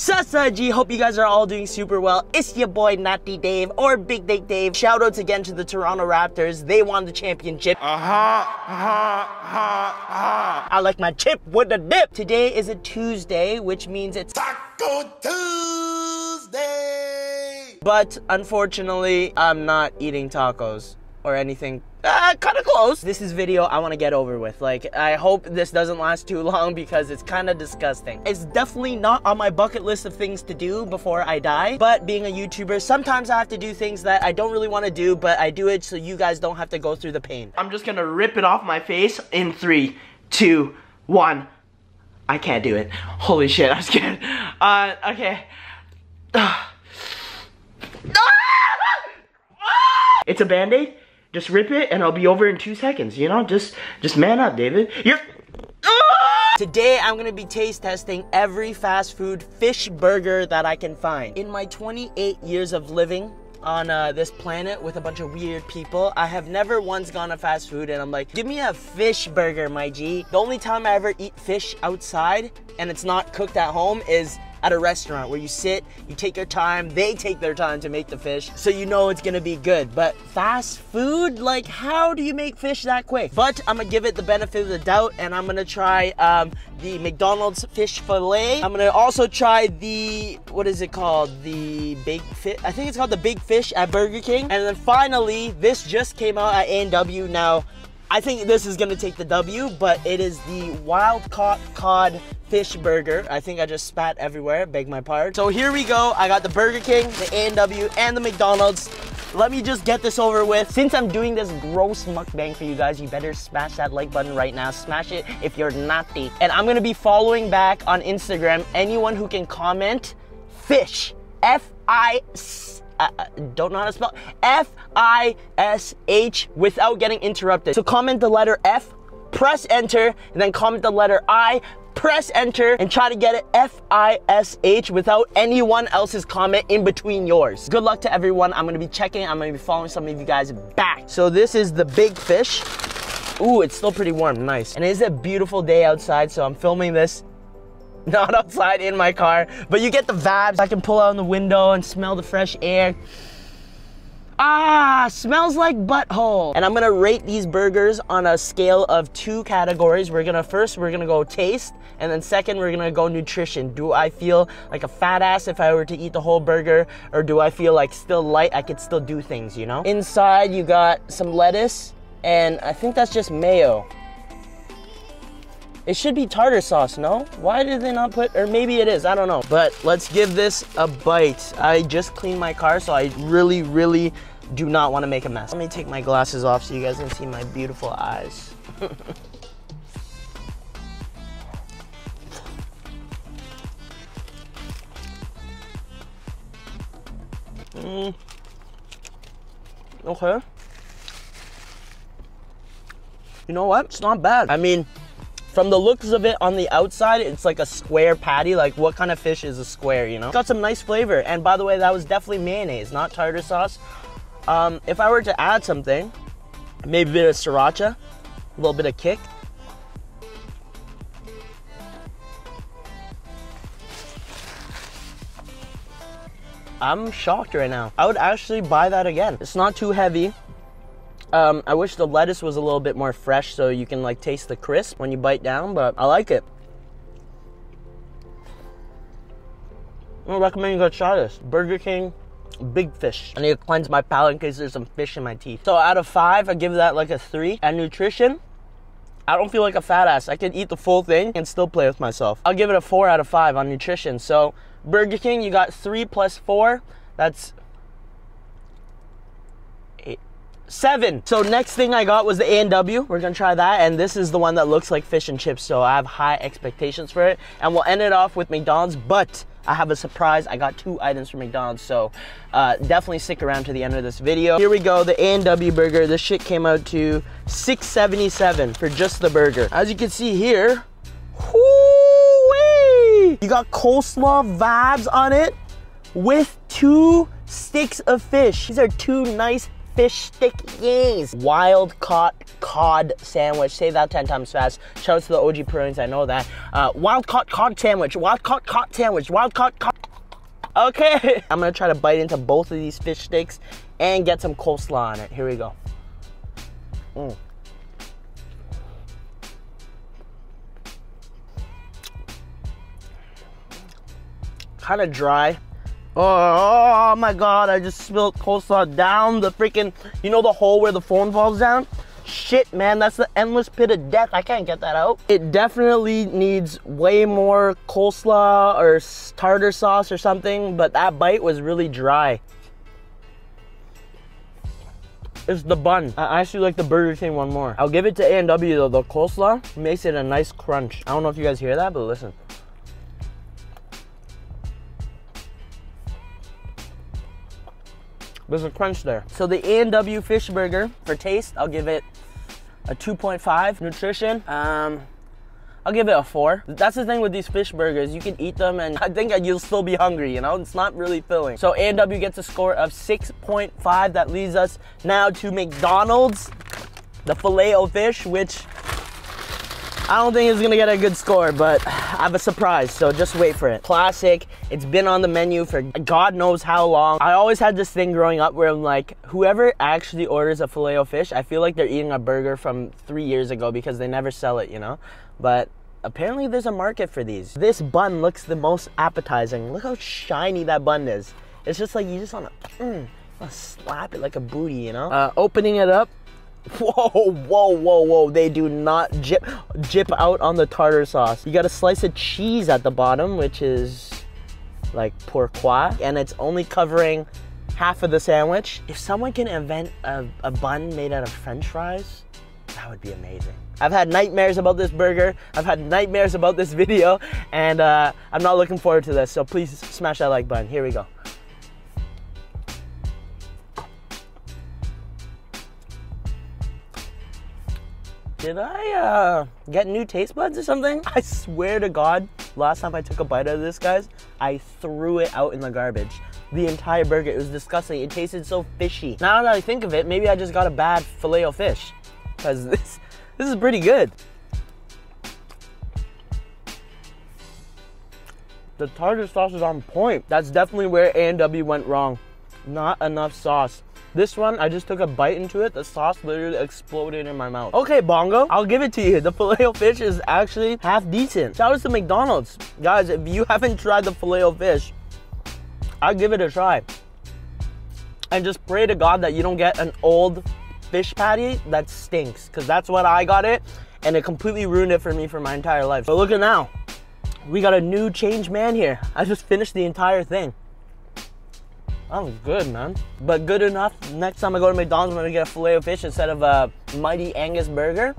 Sasaji, hope you guys are all doing super well. It's your boy Natty Dave or Big Dick Dave. Shout outs again to the Toronto Raptors. They won the championship. Uh-huh, uh-huh, uh-huh. I like my chip with a dip. Today is a Tuesday, which means it's Taco Tuesday. But unfortunately, I'm not eating tacos or anything uh, kind of close. This is video I want to get over with. Like, I hope this doesn't last too long because it's kind of disgusting. It's definitely not on my bucket list of things to do before I die. But being a YouTuber, sometimes I have to do things that I don't really want to do, but I do it so you guys don't have to go through the pain. I'm just gonna rip it off my face in three, two, one. I can't do it. Holy shit, I'm scared. Uh, okay. It's a band-aid? Just rip it and I'll be over in two seconds, you know? Just, just man up, David. You're... Today, I'm gonna be taste testing every fast food fish burger that I can find. In my 28 years of living on uh, this planet with a bunch of weird people, I have never once gone to fast food and I'm like, give me a fish burger, my G. The only time I ever eat fish outside and it's not cooked at home is at a restaurant where you sit, you take your time, they take their time to make the fish, so you know it's gonna be good. But fast food, like how do you make fish that quick? But I'm gonna give it the benefit of the doubt and I'm gonna try um, the McDonald's fish fillet. I'm gonna also try the, what is it called? The big fish, I think it's called the big fish at Burger King. And then finally, this just came out at A&W. Now, I think this is gonna take the W, but it is the wild caught cod fish burger. I think I just spat everywhere, beg my pardon. So here we go. I got the Burger King, the A&W, and the McDonald's. Let me just get this over with. Since I'm doing this gross mukbang for you guys, you better smash that like button right now. Smash it if you're naughty. And I'm gonna be following back on Instagram anyone who can comment fish, F-I-C uh, uh, don't know how to spell F I S H without getting interrupted. So comment the letter F, press enter, and then comment the letter I, press enter, and try to get it F I S H without anyone else's comment in between yours. Good luck to everyone. I'm gonna be checking, I'm gonna be following some of you guys back. So this is the big fish. Ooh, it's still pretty warm, nice. And it is a beautiful day outside, so I'm filming this not outside in my car, but you get the vibes. I can pull out in the window and smell the fresh air. Ah, smells like butthole. And I'm gonna rate these burgers on a scale of two categories. We're gonna first, we're gonna go taste, and then second, we're gonna go nutrition. Do I feel like a fat ass if I were to eat the whole burger, or do I feel like still light, I could still do things, you know? Inside, you got some lettuce, and I think that's just mayo. It should be tartar sauce, no? Why did they not put, or maybe it is, I don't know. But let's give this a bite. I just cleaned my car, so I really, really do not want to make a mess. Let me take my glasses off so you guys can see my beautiful eyes. mm. Okay. You know what? It's not bad. I mean, from the looks of it on the outside, it's like a square patty. Like what kind of fish is a square, you know? Got some nice flavor. And by the way, that was definitely mayonnaise, not tartar sauce. Um, if I were to add something, maybe a bit of sriracha, a little bit of kick. I'm shocked right now. I would actually buy that again. It's not too heavy. Um, I wish the lettuce was a little bit more fresh so you can like taste the crisp when you bite down, but I like it. I recommend you go try this. Burger King, big fish. I need to cleanse my palate in case there's some fish in my teeth. So out of five, I give that like a three. And nutrition, I don't feel like a fat ass. I can eat the full thing and still play with myself. I'll give it a four out of five on nutrition. So Burger King, you got three plus four. That's seven. So next thing I got was the A&W. We're gonna try that. And this is the one that looks like fish and chips. So I have high expectations for it. And we'll end it off with McDonald's, but I have a surprise. I got two items from McDonald's, so uh, definitely stick around to the end of this video. Here we go, the A&W burger. This shit came out to 6.77 for just the burger. As you can see here, you got coleslaw vibes on it with two sticks of fish. These are two nice fish stickies. Wild caught cod sandwich. Say that 10 times fast. Shout out to the OG Parodians, I know that. Uh, wild caught cod sandwich. Wild caught cod sandwich. Wild caught cod. Okay. I'm gonna try to bite into both of these fish sticks and get some coleslaw on it. Here we go. Mm. Kind of dry. Oh, oh, my god, I just spilled coleslaw down the freaking, you know the hole where the phone falls down? Shit, man, that's the endless pit of death. I can't get that out. It definitely needs way more coleslaw or tartar sauce or something, but that bite was really dry. It's the bun. I actually like the Burger King one more. I'll give it to A&W though. The coleslaw makes it a nice crunch. I don't know if you guys hear that, but listen. There's a crunch there. So the A&W fish burger, for taste, I'll give it a 2.5. Nutrition, um, I'll give it a four. That's the thing with these fish burgers. You can eat them and I think you'll still be hungry, you know? It's not really filling. So A&W gets a score of 6.5. That leads us now to McDonald's, the filet o fish, which I don't think it's gonna get a good score, but I have a surprise, so just wait for it. Classic, it's been on the menu for God knows how long. I always had this thing growing up where I'm like, whoever actually orders a filet o fish, I feel like they're eating a burger from three years ago because they never sell it, you know? But apparently there's a market for these. This bun looks the most appetizing. Look how shiny that bun is. It's just like you just wanna, mm, wanna slap it like a booty, you know? Uh, opening it up, Whoa, whoa, whoa, whoa. They do not jip, jip out on the tartar sauce. You got a slice of cheese at the bottom, which is like pourquoi, and it's only covering half of the sandwich. If someone can invent a, a bun made out of french fries, that would be amazing. I've had nightmares about this burger. I've had nightmares about this video, and uh, I'm not looking forward to this. So please smash that like button. Here we go. Did I uh, get new taste buds or something? I swear to God, last time I took a bite of this, guys, I threw it out in the garbage. The entire burger, it was disgusting. It tasted so fishy. Now that I think of it, maybe I just got a bad filet o fish. Because this, this is pretty good. The tartar sauce is on point. That's definitely where A&W went wrong. Not enough sauce. This one, I just took a bite into it. The sauce literally exploded in my mouth. Okay, Bongo, I'll give it to you. The filet o fish is actually half decent. Shout out to McDonald's. Guys, if you haven't tried the filet o fish, I'll give it a try. And just pray to God that you don't get an old fish patty that stinks. Because that's what I got it. And it completely ruined it for me for my entire life. But look at now. We got a new change man here. I just finished the entire thing. Was good, man. But good enough. Next time I go to McDonald's, I'm gonna get a filet of fish instead of a mighty Angus burger.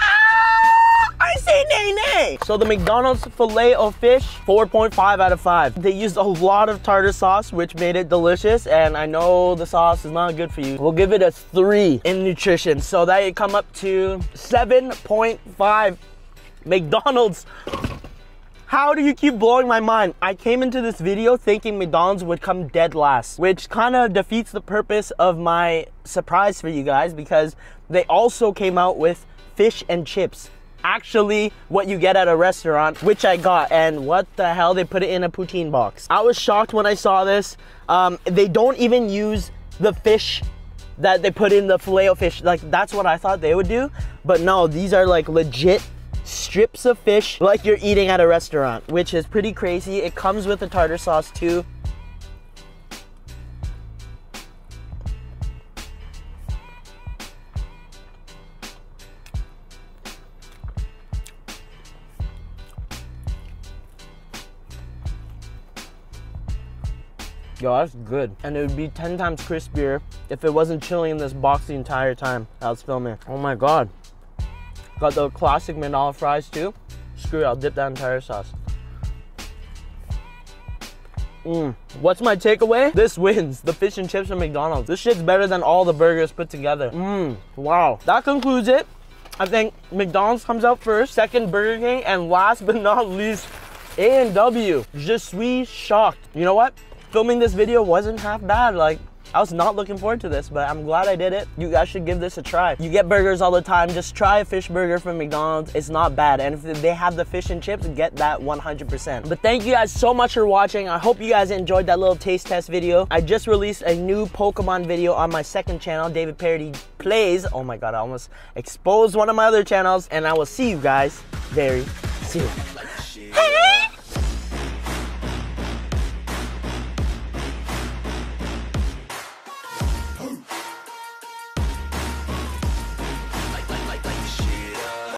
Ah, I say nay nay. So the McDonald's filet of fish, 4.5 out of 5. They used a lot of tartar sauce, which made it delicious. And I know the sauce is not good for you. We'll give it a three in nutrition. So that you come up to 7.5 McDonald's how do you keep blowing my mind? I came into this video thinking McDonald's would come dead last, which kind of defeats the purpose of my surprise for you guys because they also came out with fish and chips. Actually, what you get at a restaurant, which I got, and what the hell, they put it in a poutine box. I was shocked when I saw this. Um, they don't even use the fish that they put in the filet fish. Like, that's what I thought they would do. But no, these are like legit strips of fish like you're eating at a restaurant, which is pretty crazy. It comes with a tartar sauce too. Yo, that's good. And it would be 10 times crispier if it wasn't chilling in this box the entire time I was filming. Oh my God. Got the classic McDonald's fries too. Screw it, I'll dip that entire sauce. Mm. What's my takeaway? This wins. The fish and chips from McDonald's. This shit's better than all the burgers put together. Mmm. Wow. That concludes it. I think McDonald's comes out first, second Burger King, and last but not least, A&W. Je suis shocked. You know what? Filming this video wasn't half bad. Like, I was not looking forward to this, but I'm glad I did it. You guys should give this a try. You get burgers all the time, just try a fish burger from McDonald's. It's not bad. And if they have the fish and chips, get that 100%. But thank you guys so much for watching. I hope you guys enjoyed that little taste test video. I just released a new Pokemon video on my second channel, David Parody Plays. Oh my God, I almost exposed one of my other channels. And I will see you guys very soon.